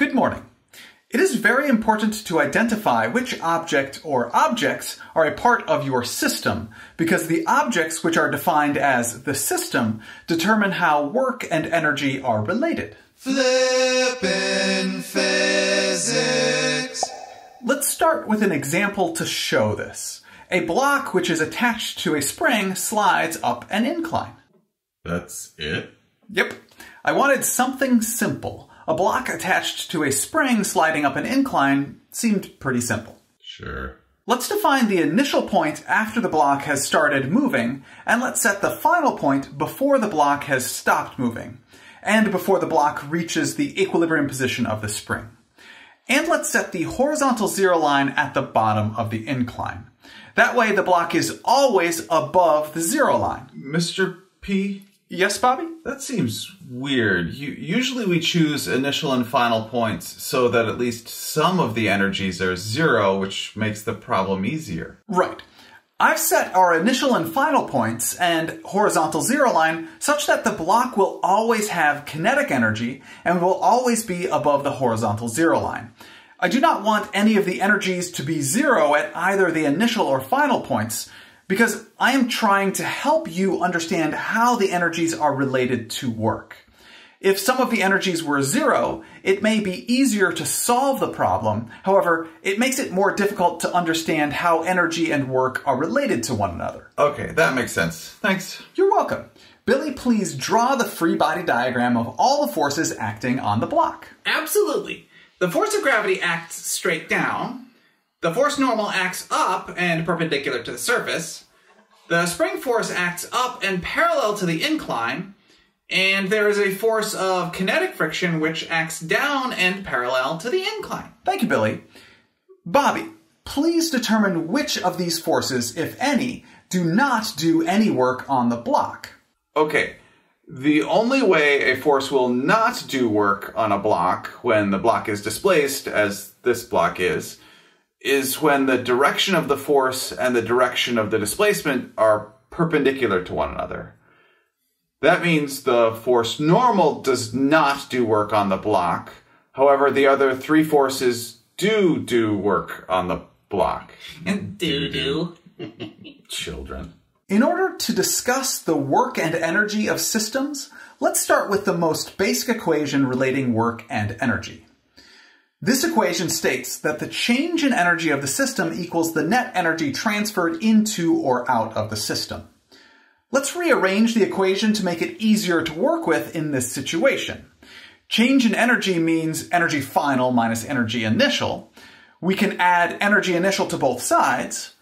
Good morning. It is very important to identify which object or objects are a part of your system because the objects which are defined as the system determine how work and energy are related. Flippin' physics. Let's start with an example to show this. A block which is attached to a spring slides up an incline. That's it? Yep. I wanted something simple. A block attached to a spring sliding up an incline seemed pretty simple. Sure. Let's define the initial point after the block has started moving, and let's set the final point before the block has stopped moving, and before the block reaches the equilibrium position of the spring. And let's set the horizontal zero line at the bottom of the incline. That way the block is always above the zero line. Mr. P, Yes, Bobby? that seems weird. You, usually we choose initial and final points so that at least some of the energies are zero, which makes the problem easier. Right. I've set our initial and final points and horizontal zero line such that the block will always have kinetic energy and will always be above the horizontal zero line. I do not want any of the energies to be zero at either the initial or final points because I am trying to help you understand how the energies are related to work. If some of the energies were zero, it may be easier to solve the problem. However, it makes it more difficult to understand how energy and work are related to one another. Okay, that makes sense. Thanks. You're welcome. Billy, please draw the free body diagram of all the forces acting on the block. Absolutely. The force of gravity acts straight down. The force normal acts up and perpendicular to the surface. The spring force acts up and parallel to the incline. And there is a force of kinetic friction which acts down and parallel to the incline. Thank you, Billy. Bobby, please determine which of these forces, if any, do not do any work on the block. Okay, the only way a force will not do work on a block when the block is displaced, as this block is, is when the direction of the force and the direction of the displacement are perpendicular to one another. That means the force normal does not do work on the block. However, the other three forces do do work on the block. And do. doo. Children. In order to discuss the work and energy of systems, let's start with the most basic equation relating work and energy. This equation states that the change in energy of the system equals the net energy transferred into or out of the system. Let's rearrange the equation to make it easier to work with in this situation. Change in energy means energy final minus energy initial. We can add energy initial to both sides.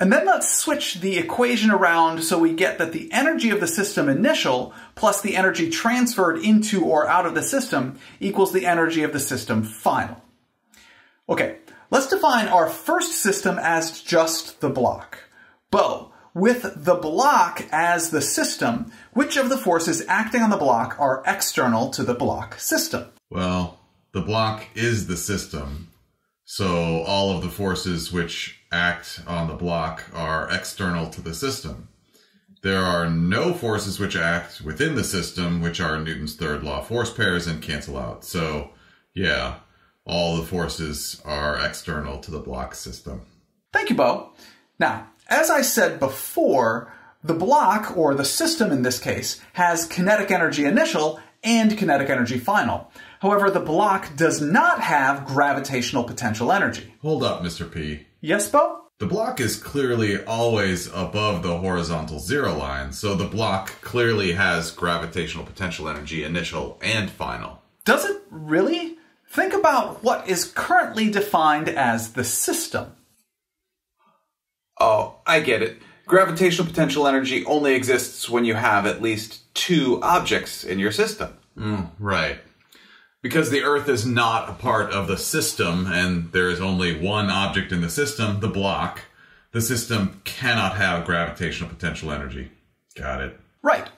And then let's switch the equation around so we get that the energy of the system initial plus the energy transferred into or out of the system equals the energy of the system final. Okay, let's define our first system as just the block. Bo, with the block as the system, which of the forces acting on the block are external to the block system? Well, the block is the system, so all of the forces which act on the block are external to the system. There are no forces which act within the system, which are Newton's third law force pairs and cancel out. So, yeah, all the forces are external to the block system. Thank you, Bo. Now, as I said before, the block, or the system in this case, has kinetic energy initial and kinetic energy final. However, the block does not have gravitational potential energy. Hold up, Mr. P. Yes, Bo? The block is clearly always above the horizontal zero line, so the block clearly has gravitational potential energy initial and final. Does it really? Think about what is currently defined as the system. Oh, I get it. Gravitational potential energy only exists when you have at least two objects in your system. Mm, right. Because the Earth is not a part of the system and there is only one object in the system, the block, the system cannot have gravitational potential energy. Got it. Right.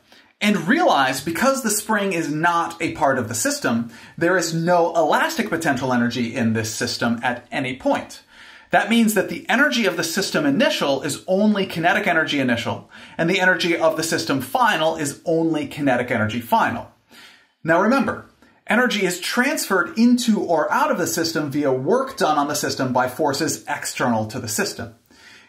And realize because the spring is not a part of the system, there is no elastic potential energy in this system at any point. That means that the energy of the system initial is only kinetic energy initial, and the energy of the system final is only kinetic energy final. Now remember, Energy is transferred into or out of the system via work done on the system by forces external to the system.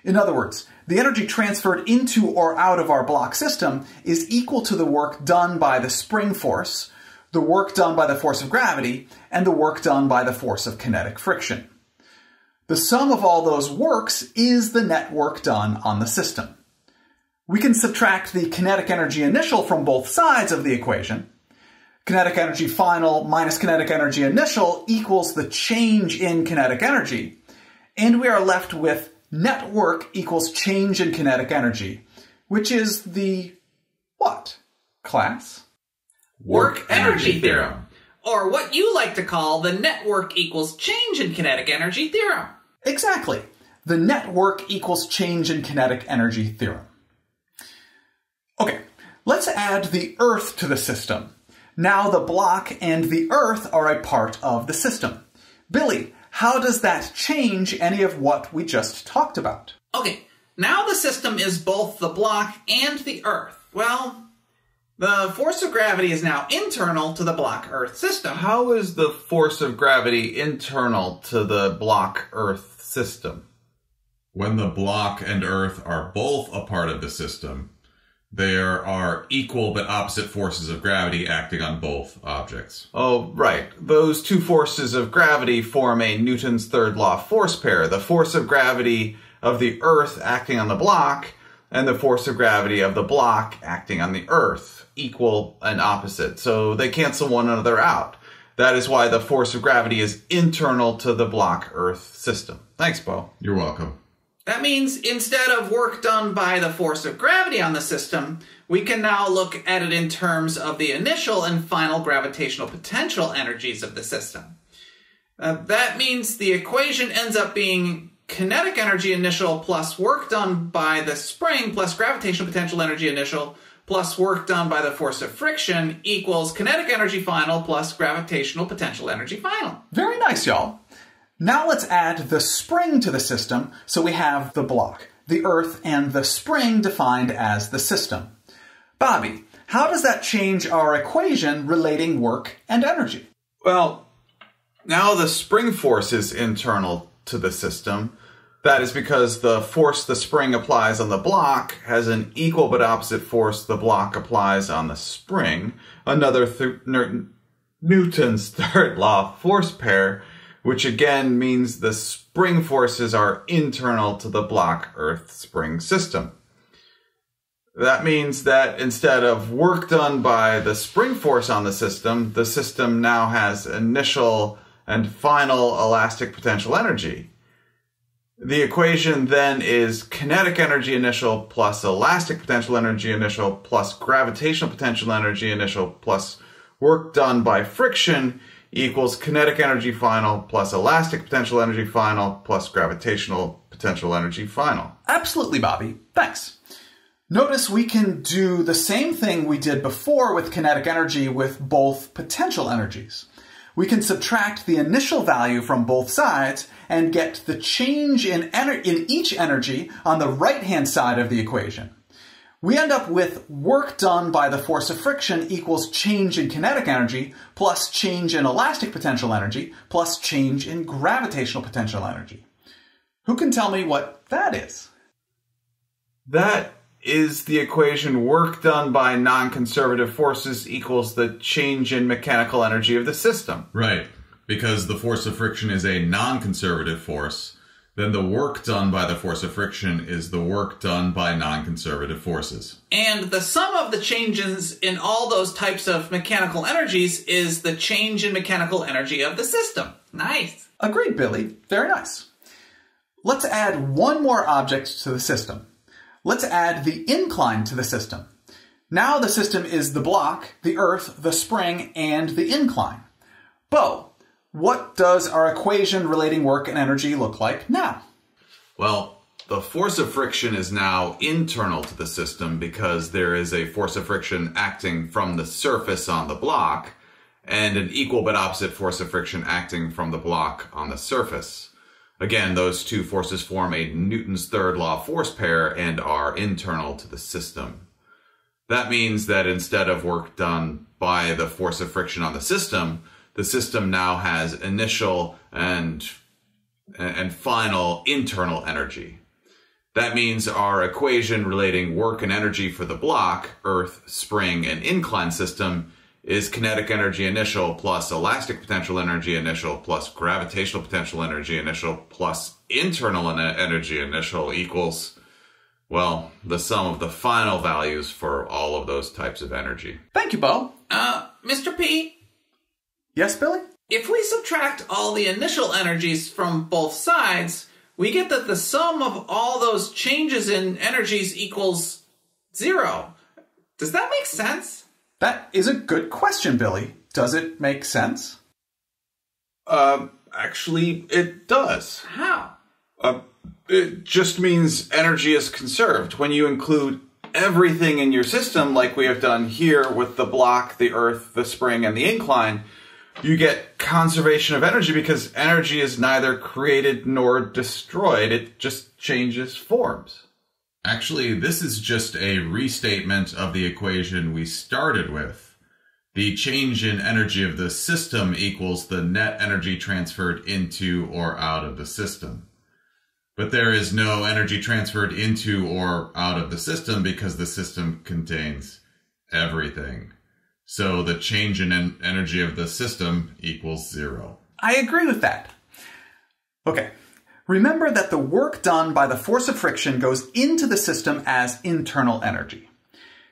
In other words, the energy transferred into or out of our block system is equal to the work done by the spring force, the work done by the force of gravity, and the work done by the force of kinetic friction. The sum of all those works is the net work done on the system. We can subtract the kinetic energy initial from both sides of the equation. Kinetic energy final minus kinetic energy initial equals the change in kinetic energy, and we are left with net work equals change in kinetic energy, which is the what class? Work energy theorem. Or what you like to call the network equals change in kinetic energy theorem. Exactly. The net work equals change in kinetic energy theorem. Okay, let's add the Earth to the system. Now the block and the Earth are a part of the system. Billy, how does that change any of what we just talked about? Okay, now the system is both the block and the Earth. Well, the force of gravity is now internal to the block Earth system. How is the force of gravity internal to the block Earth system? When the block and Earth are both a part of the system, there are equal but opposite forces of gravity acting on both objects. Oh, right. Those two forces of gravity form a Newton's third law force pair. The force of gravity of the Earth acting on the block and the force of gravity of the block acting on the Earth equal and opposite. So they cancel one another out. That is why the force of gravity is internal to the block Earth system. Thanks, Bo. You're welcome. That means instead of work done by the force of gravity on the system, we can now look at it in terms of the initial and final gravitational potential energies of the system. Uh, that means the equation ends up being kinetic energy initial plus work done by the spring plus gravitational potential energy initial plus work done by the force of friction equals kinetic energy final plus gravitational potential energy final. Very nice, y'all. Now let's add the spring to the system so we have the block, the Earth, and the spring defined as the system. Bobby, how does that change our equation relating work and energy? Well, now the spring force is internal to the system. That is because the force the spring applies on the block has an equal but opposite force the block applies on the spring. Another th- Newton's third law force pair which again means the spring forces are internal to the block Earth spring system. That means that instead of work done by the spring force on the system, the system now has initial and final elastic potential energy. The equation then is kinetic energy initial plus elastic potential energy initial plus gravitational potential energy initial plus work done by friction equals kinetic energy final plus elastic potential energy final plus gravitational potential energy final. Absolutely, Bobby. Thanks. Notice we can do the same thing we did before with kinetic energy with both potential energies. We can subtract the initial value from both sides and get the change in, in each energy on the right-hand side of the equation we end up with work done by the force of friction equals change in kinetic energy plus change in elastic potential energy plus change in gravitational potential energy. Who can tell me what that is? That is the equation work done by non-conservative forces equals the change in mechanical energy of the system. Right, because the force of friction is a non-conservative force then the work done by the force of friction is the work done by non-conservative forces. And the sum of the changes in all those types of mechanical energies is the change in mechanical energy of the system. Nice. Agreed, Billy. Very nice. Let's add one more object to the system. Let's add the incline to the system. Now the system is the block, the earth, the spring, and the incline. Bo, what does our equation relating work and energy look like now? Well, the force of friction is now internal to the system because there is a force of friction acting from the surface on the block and an equal but opposite force of friction acting from the block on the surface. Again, those two forces form a Newton's third law force pair and are internal to the system. That means that instead of work done by the force of friction on the system, the system now has initial and and final internal energy. That means our equation relating work and energy for the block, earth, spring, and incline system is kinetic energy initial plus elastic potential energy initial plus gravitational potential energy initial plus internal energy initial equals, well, the sum of the final values for all of those types of energy. Thank you, Bo. Uh, Mr. P, Yes, Billy? if we subtract all the initial energies from both sides, we get that the sum of all those changes in energies equals zero. Does that make sense? That is a good question, Billy. Does it make sense? Uh, actually, it does. How? Uh, it just means energy is conserved. When you include everything in your system, like we have done here with the block, the earth, the spring, and the incline, you get conservation of energy because energy is neither created nor destroyed. It just changes forms. Actually, this is just a restatement of the equation we started with. The change in energy of the system equals the net energy transferred into or out of the system. But there is no energy transferred into or out of the system because the system contains everything. So the change in en- energy of the system equals zero. I agree with that. Okay. Remember that the work done by the force of friction goes into the system as internal energy.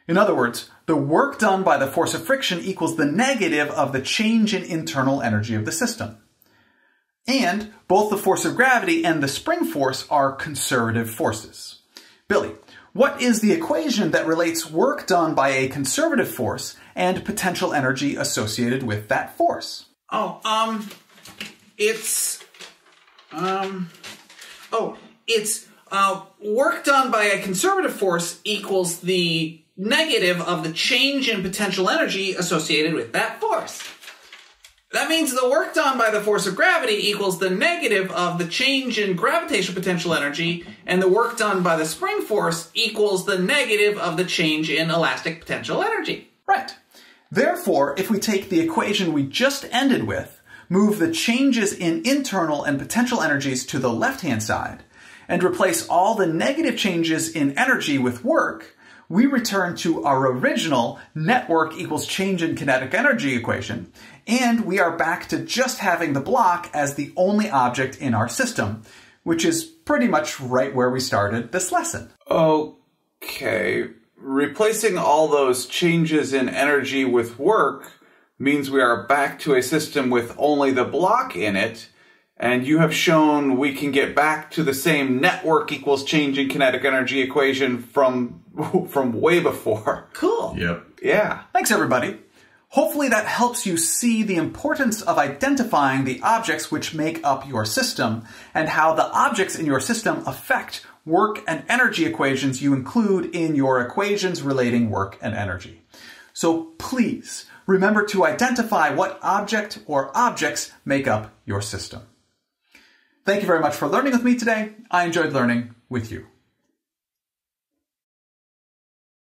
In other words, the work done by the force of friction equals the negative of the change in internal energy of the system. And both the force of gravity and the spring force are conservative forces. Billy, what is the equation that relates work done by a conservative force and potential energy associated with that force? Oh, um, it's, um, oh, it's, uh, work done by a conservative force equals the negative of the change in potential energy associated with that force. That means the work done by the force of gravity equals the negative of the change in gravitational potential energy, and the work done by the spring force equals the negative of the change in elastic potential energy. Right. Therefore, if we take the equation we just ended with, move the changes in internal and potential energies to the left-hand side, and replace all the negative changes in energy with work, we return to our original network equals change in kinetic energy equation, and we are back to just having the block as the only object in our system, which is pretty much right where we started this lesson. Okay. Replacing all those changes in energy with work means we are back to a system with only the block in it, and you have shown we can get back to the same network equals change in kinetic energy equation from from way before. Cool. Yep. Yeah. Thanks, everybody. Hopefully that helps you see the importance of identifying the objects which make up your system and how the objects in your system affect work and energy equations you include in your equations relating work and energy. So please remember to identify what object or objects make up your system. Thank you very much for learning with me today. I enjoyed learning with you.